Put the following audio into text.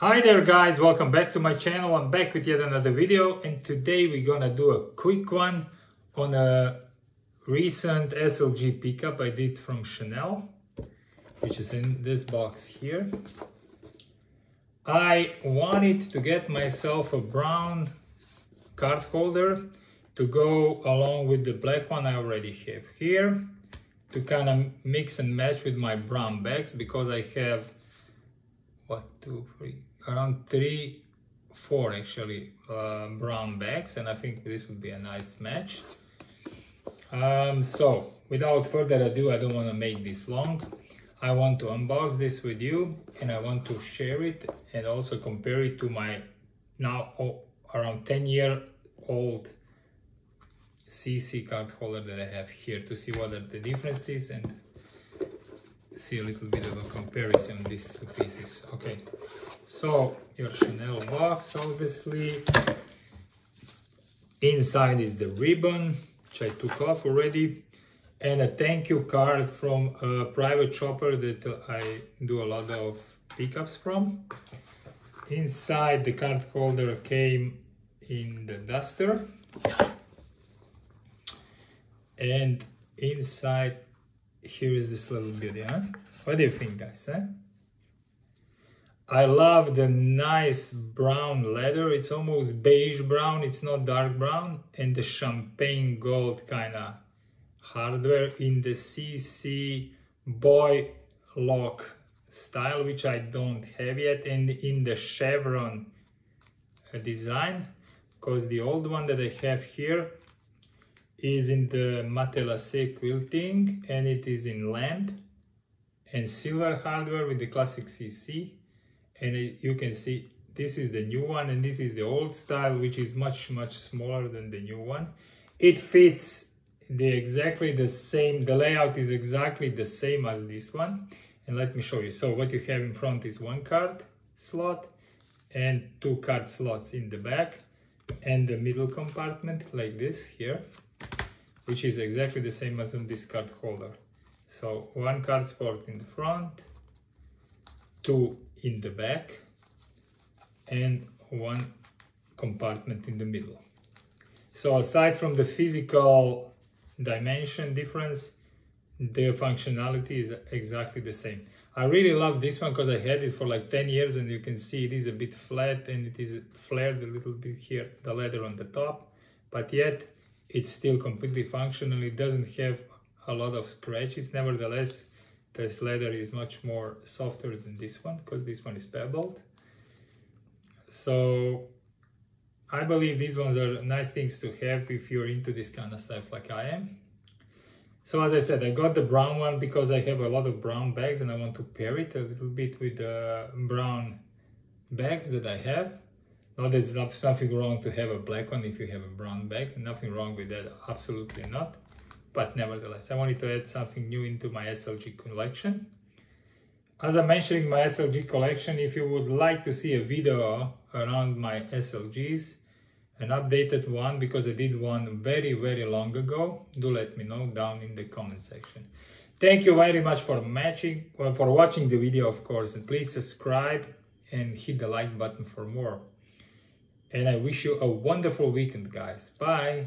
Hi there guys, welcome back to my channel. I'm back with yet another video and today we're gonna do a quick one on a recent SLG pickup I did from Chanel, which is in this box here. I wanted to get myself a brown card holder to go along with the black one I already have here to kind of mix and match with my brown bags because I have what two three. Around three four actually uh, brown bags and I think this would be a nice match. Um, so without further ado I don't want to make this long. I want to unbox this with you and I want to share it and also compare it to my now oh, around 10 year old CC card holder that I have here to see what are the differences and see a little bit of a comparison these two pieces. Okay, so your Chanel box, obviously. Inside is the ribbon, which I took off already, and a thank you card from a private shopper that I do a lot of pickups from. Inside the card holder came in the duster and inside here is this little huh what do you think guys huh? I love the nice brown leather. It's almost beige brown. It's not dark brown. And the champagne gold kind of hardware in the CC boy lock style which I don't have yet and in the chevron design. Because the old one that I have here is in the matelassé quilting and it is in lamb and silver hardware with the classic CC and it, you can see this is the new one and this is the old style which is much much smaller than the new one. It fits the exactly the same the layout is exactly the same as this one. And let me show you. So what you have in front is one card slot and two card slots in the back and the middle compartment like this here which is exactly the same as on this card holder. So one card slot in the front, two in the back, and one compartment in the middle. So aside from the physical dimension difference, the functionality is exactly the same. I really love this one because I had it for like 10 years and you can see it is a bit flat and it is flared a little bit here, the leather on the top, but yet it's still completely functional. It doesn't have a lot of scratches. Nevertheless, this leather is much more softer than this one because this one is pebbled. So I believe these ones are nice things to have if you're into this kind of stuff like I am. So as I said, I got the brown one because I have a lot of brown bags and I want to pair it a little bit with the brown bags that I have. No, there's nothing wrong to have a black one if you have a brown bag. Nothing wrong with that, absolutely not. But nevertheless, I wanted to add something new into my SLG collection. As I mentioned in my SLG collection, if you would like to see a video around my SLGs, an updated one, because I did one very, very long ago, do let me know down in the comment section. Thank you very much for matching, well, for watching the video, of course, and please subscribe and hit the like button for more. And I wish you a wonderful weekend, guys. Bye.